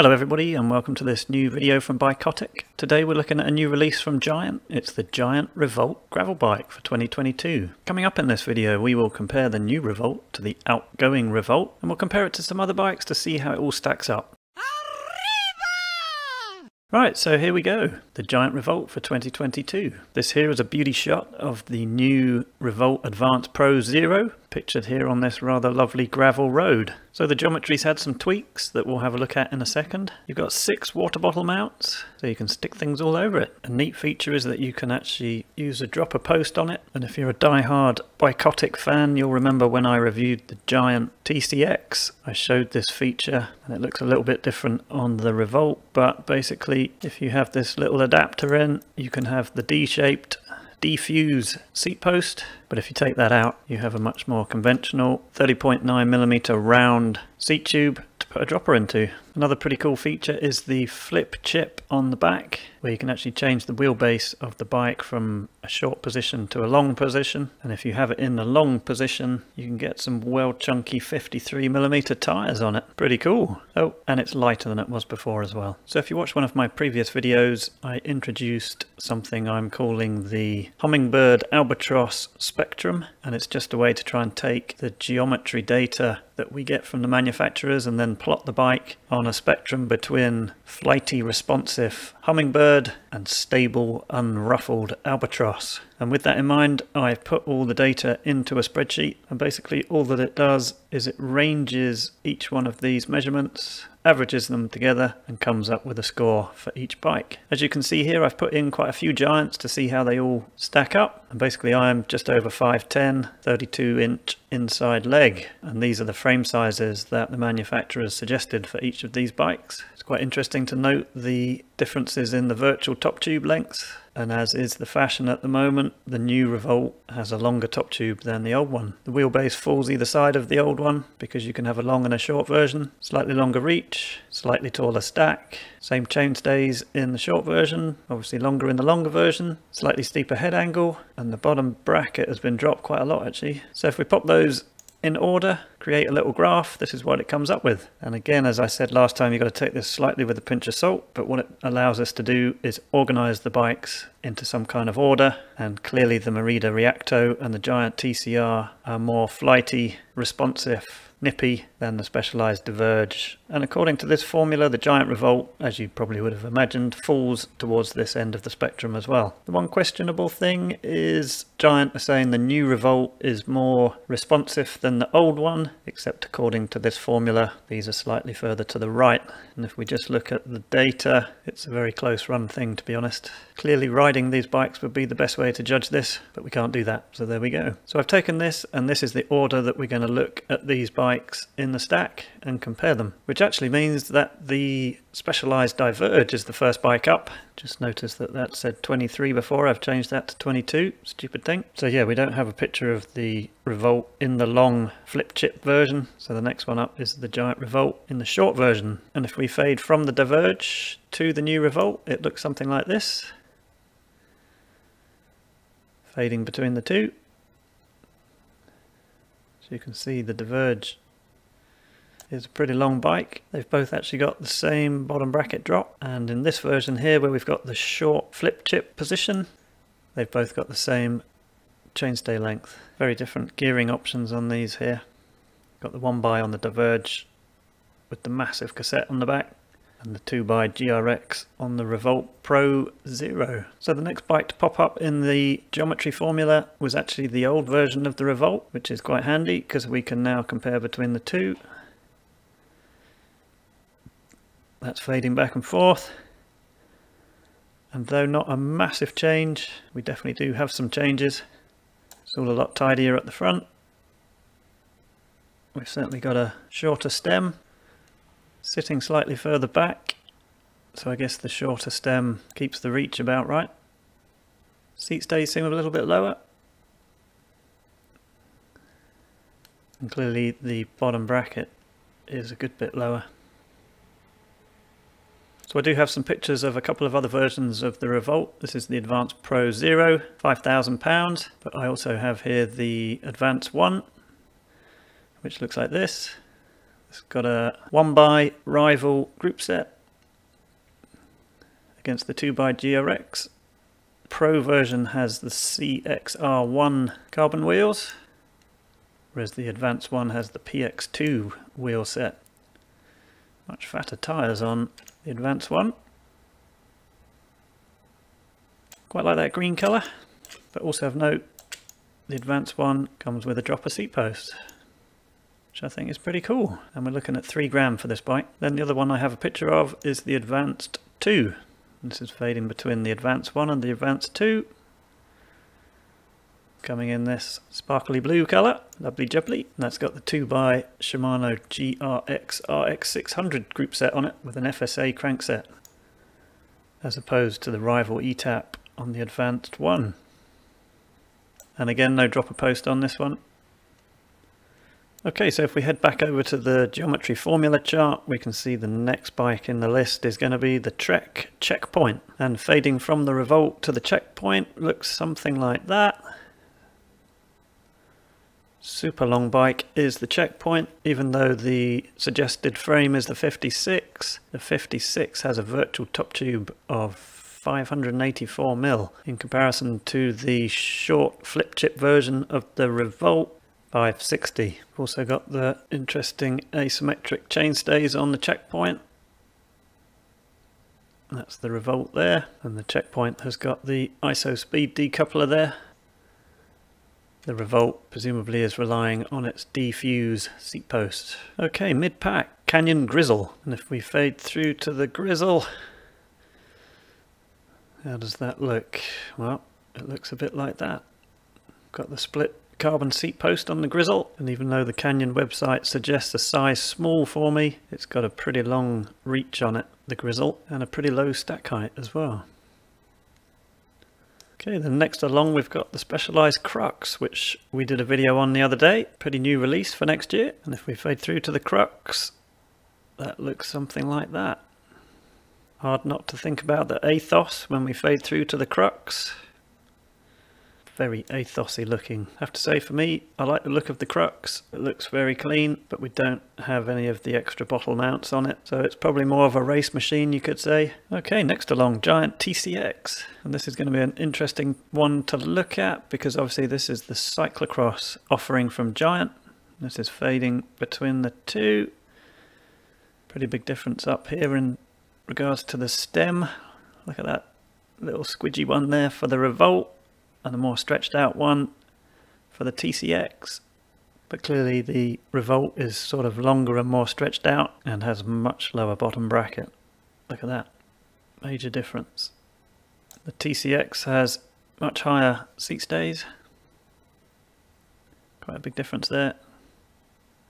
Hello everybody and welcome to this new video from Bikotic. Today we're looking at a new release from Giant. It's the Giant Revolt gravel bike for 2022. Coming up in this video we will compare the new Revolt to the outgoing Revolt and we'll compare it to some other bikes to see how it all stacks up. Right, so here we go, the Giant Revolt for 2022. This here is a beauty shot of the new Revolt Advance Pro Zero, pictured here on this rather lovely gravel road. So the geometry's had some tweaks that we'll have a look at in a second. You've got six water bottle mounts, so you can stick things all over it. A neat feature is that you can actually use a dropper post on it, and if you're a die-hard Bikotic fan, you'll remember when I reviewed the Giant TCX, I showed this feature, and it looks a little bit different on the Revolt, but basically if you have this little adapter in, you can have the D-shaped D-Fuse seat post but if you take that out you have a much more conventional 30.9 millimeter round seat tube put a dropper into. Another pretty cool feature is the flip chip on the back where you can actually change the wheelbase of the bike from a short position to a long position and if you have it in the long position you can get some well chunky 53 millimeter tires on it. Pretty cool. Oh and it's lighter than it was before as well. So if you watch one of my previous videos I introduced something I'm calling the hummingbird Albatross Spectrum and it's just a way to try and take the geometry data that we get from the manufacturers and then plot the bike on a spectrum between flighty responsive humminbird and stable unruffled albatross. And with that in mind, I've put all the data into a spreadsheet and basically all that it does is it ranges each one of these measurements averages them together and comes up with a score for each bike. As you can see here I've put in quite a few giants to see how they all stack up and basically I'm just over 5'10", 32 inch inside leg and these are the frame sizes that the manufacturers suggested for each of these bikes. It's quite interesting to note the differences in the virtual top tube length and as is the fashion at the moment, the new Revolt has a longer top tube than the old one. The wheelbase falls either side of the old one because you can have a long and a short version, slightly longer reach, slightly taller stack, same chainstays in the short version, obviously longer in the longer version, slightly steeper head angle, and the bottom bracket has been dropped quite a lot actually. So if we pop those in order, create a little graph, this is what it comes up with. And again, as I said last time, you've got to take this slightly with a pinch of salt, but what it allows us to do is organize the bikes into some kind of order. And clearly the Merida Reacto and the Giant TCR are more flighty, responsive, nippy than the Specialized Diverge. And according to this formula, the Giant Revolt, as you probably would have imagined, falls towards this end of the spectrum as well. The one questionable thing is Giant are saying the new Revolt is more responsive than the old one, except according to this formula, these are slightly further to the right. And if we just look at the data, it's a very close run thing to be honest. Clearly riding these bikes would be the best way to judge this, but we can't do that. So there we go. So I've taken this and this is the order that we're going to look at these bikes in in the stack and compare them, which actually means that the Specialized Diverge is the first bike up. Just notice that that said 23 before, I've changed that to 22, stupid thing. So yeah, we don't have a picture of the Revolt in the long flip chip version, so the next one up is the Giant Revolt in the short version. And if we fade from the Diverge to the new Revolt, it looks something like this. Fading between the two. You can see the Diverge is a pretty long bike. They've both actually got the same bottom bracket drop and in this version here where we've got the short flip chip position they've both got the same chainstay length. Very different gearing options on these here. Got the one by on the Diverge with the massive cassette on the back and the 2x GRX on the Revolt Pro Zero. So the next bike to pop up in the geometry formula was actually the old version of the Revolt, which is quite handy because we can now compare between the two. That's fading back and forth. And though not a massive change, we definitely do have some changes. It's all a lot tidier at the front. We've certainly got a shorter stem, sitting slightly further back. So I guess the shorter stem keeps the reach about right. Seat stays seem a little bit lower. And clearly the bottom bracket is a good bit lower. So I do have some pictures of a couple of other versions of the Revolt. This is the Advance Pro Zero, £5,000. But I also have here the Advance One, which looks like this. It's got a 1 by rival group set against the 2 by GRX. Pro version has the CXR1 carbon wheels, whereas the advanced one has the PX2 wheel set. Much fatter tyres on the advanced one. Quite like that green colour, but also have note the advanced one comes with a dropper seat post, which I think is pretty cool. And we're looking at 3 gram for this bike. Then the other one I have a picture of is the advanced 2. This is fading between the advanced 1 and the advanced 2. Coming in this sparkly blue colour, lovely jubbly. And that's got the 2 by Shimano GRX RX600 group set on it with an FSA crankset, as opposed to the rival ETAP on the advanced one. And again, no dropper post on this one. Okay, so if we head back over to the geometry formula chart, we can see the next bike in the list is going to be the Trek Checkpoint. And fading from the Revolt to the Checkpoint looks something like that. Super long bike is the Checkpoint, even though the suggested frame is the 56. The 56 has a virtual top tube of 584 mil in comparison to the short flip chip version of the Revolt 560. Also got the interesting asymmetric chainstays on the checkpoint. That's the Revolt there, and the checkpoint has got the IsoSpeed decoupler there. The Revolt presumably is relying on its D-Fuse seat post. Okay, mid-pack, Canyon Grizzle. And if we fade through to the Grizzle, how does that look? Well, it looks a bit like that. Got the split carbon seat post on the Grizzle, and even though the Canyon website suggests a size small for me, it's got a pretty long reach on it, the Grizzle, and a pretty low stack height as well. Okay, then next along we've got the Specialized Crux, which we did a video on the other day. Pretty new release for next year. And if we fade through to the Crux, that looks something like that. Hard not to think about the Aethos when we fade through to the Crux. Very Aethosy looking. I have to say for me, I like the look of the Crux. It looks very clean, but we don't have any of the extra bottle mounts on it. So it's probably more of a race machine, you could say. Okay, next along, Giant TCX. And this is going to be an interesting one to look at because obviously this is the cyclocross offering from Giant. This is fading between the two. Pretty big difference up here in regards to the stem, look at that little squidgy one there for the Revolt and a more stretched out one for the TCX. But clearly the Revolt is sort of longer and more stretched out and has much lower bottom bracket. Look at that, major difference. The TCX has much higher seat stays. Quite a big difference there.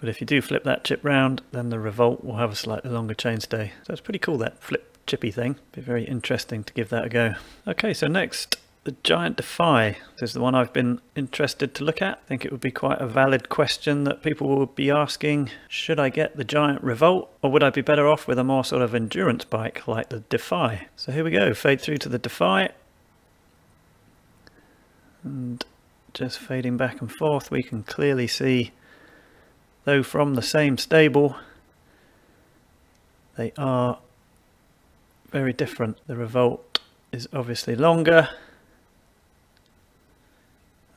But if you do flip that chip round, then the Revolt will have a slightly longer chainstay. So it's pretty cool that flip chippy thing. Be very interesting to give that a go. Okay, so next, the Giant Defy. Is the one I've been interested to look at. I think it would be quite a valid question that people would be asking, should I get the Giant Revolt or would I be better off with a more sort of endurance bike like the Defy? So here we go, fade through to the Defy. And just fading back and forth, we can clearly see though from the same stable, they are very different. The Revolt is obviously longer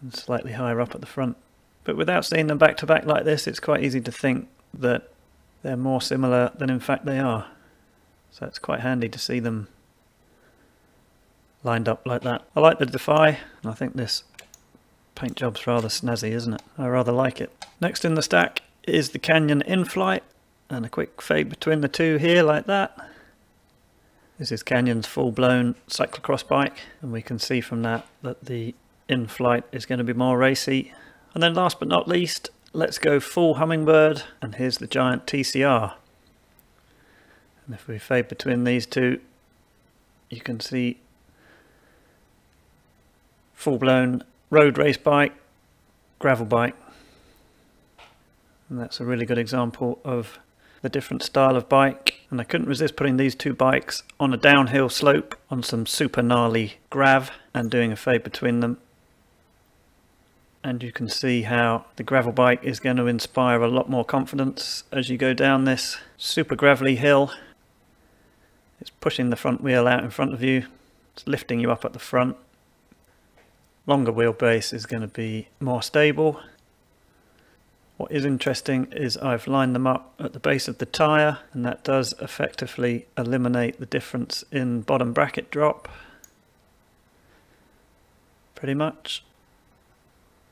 and slightly higher up at the front. But without seeing them back to back like this, it's quite easy to think that they're more similar than in fact they are. So it's quite handy to see them lined up like that. I like the Defy, and I think this paint job's rather snazzy, isn't it? I rather like it. Next in the stack is the Canyon Inflite and a quick fade between the two here like that. This is Canyon's full-blown cyclocross bike and we can see from that that the Inflite is going to be more racy. And then last but not least, let's go full Hummingbird and here's the giant TCR. And if we fade between these two, you can see full-blown road race bike, gravel bike, and that's a really good example of the different style of bike and I couldn't resist putting these two bikes on a downhill slope on some super gnarly grav and doing a fade between them and you can see how the gravel bike is going to inspire a lot more confidence as you go down this super gravelly hill. It's pushing the front wheel out in front of you, it's lifting you up at the front. Longer wheelbase is going to be more stable. What is interesting is I've lined them up at the base of the tyre and that does effectively eliminate the difference in bottom bracket drop pretty much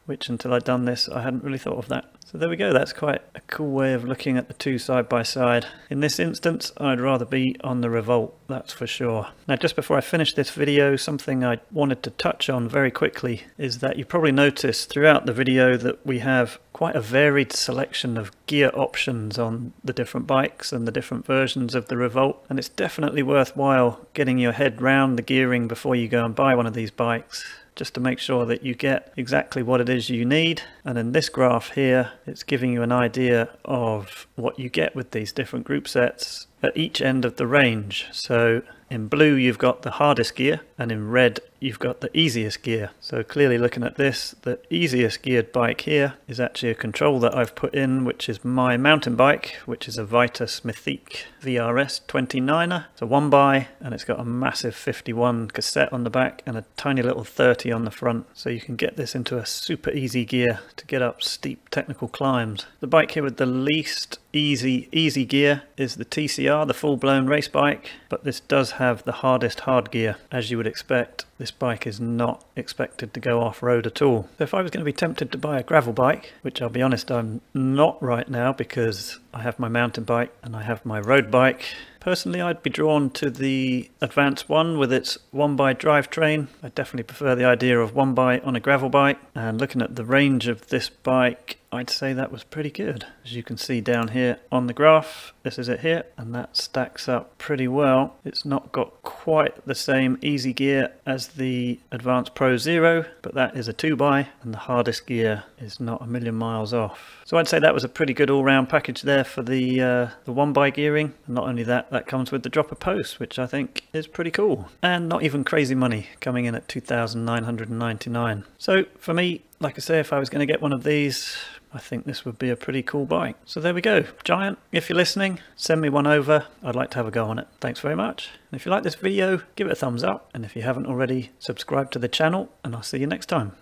which until I'd done this I hadn't really thought of that. So there we go, that's quite a cool way of looking at the two side by side. In this instance I'd rather be on the Revolt, that's for sure. Now just before I finish this video, something I wanted to touch on very quickly is that you probably noticed throughout the video that we have quite a varied selection of gear options on the different bikes and the different versions of the Revolt and it's definitely worthwhile getting your head round the gearing before you go and buy one of these bikes just to make sure that you get exactly what it is you need. And in this graph here, it's giving you an idea of what you get with these different group sets at each end of the range. So in blue, you've got the hardest gear, and in red, you've got the easiest gear. So clearly looking at this, the easiest geared bike here is actually a control that I've put in, which is my mountain bike, which is a Vitus Mythique VRS 29er. It's a one by, and it's got a massive 51 cassette on the back and a tiny little 30 on the front. So you can get this into a super easy gear to get up steep technical climbs. The bike here with the least easy, easy gear is the TCR, the full-blown race bike, but this does have the hardest hard gear, as you would expect. This bike is not expected to go off-road at all. So if I was going to be tempted to buy a gravel bike, which I'll be honest I'm not right now because I have my mountain bike and I have my road bike, Personally, I'd be drawn to the Advance One with its one by drivetrain. I definitely prefer the idea of one by on a gravel bike. And looking at the range of this bike, I'd say that was pretty good. As you can see down here on the graph, this is it here, and that stacks up pretty well. It's not got quite the same easy gear as the Advance Pro Zero, but that is a 2x, and the hardest gear is not a million miles off. So I'd say that was a pretty good all-round package there for the, uh, the 1x gearing. And not only that, that comes with the dropper post, which I think is pretty cool. And not even crazy money, coming in at 2,999. So for me, like I say, if I was going to get one of these, I think this would be a pretty cool bike. So there we go. Giant, if you're listening, send me one over. I'd like to have a go on it. Thanks very much. And if you like this video, give it a thumbs up. And if you haven't already, subscribe to the channel and I'll see you next time.